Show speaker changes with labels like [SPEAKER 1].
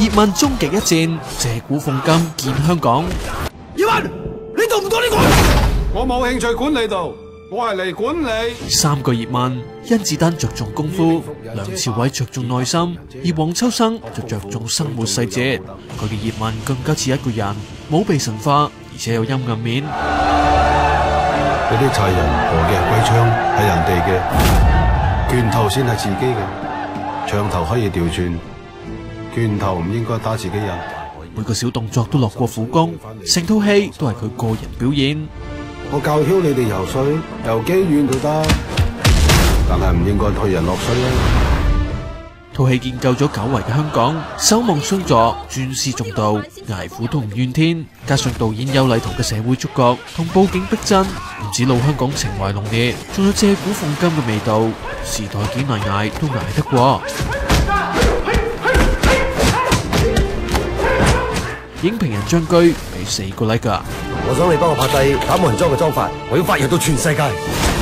[SPEAKER 1] 叶问终极一战，借古奉今，建香港。
[SPEAKER 2] 叶问，你做唔到呢个，我冇兴趣管理度，我系嚟管理。
[SPEAKER 1] 三个叶问，甄子丹着重功夫，梁朝伟着重内心，而黄秋生就着重生活细节。佢嘅叶问更加似一个人，冇被神化，而且有阴暗面。
[SPEAKER 2] 你啲贼人何嘅归枪？系人哋嘅拳头先系自己嘅，枪头可以调转。拳头唔应该打自己人，
[SPEAKER 1] 每个小动作都落过苦功，成套戏都系佢个人表演。
[SPEAKER 2] 我教嚣你哋游水，游几远都得，但系唔应该推人落水啊！
[SPEAKER 1] 套戏建构咗久违嘅香港，守望相助，尊师重道，挨苦同怨天，加上导演有礼同嘅社会触觉同报景逼真，唔止老香港情怀浓烈，仲有借古奉今嘅味道，时代几难挨都挨得过。影评人张居俾四个 like 噶，
[SPEAKER 3] 我想你帮我拍低打魔人装嘅装法，我要发扬到全世界。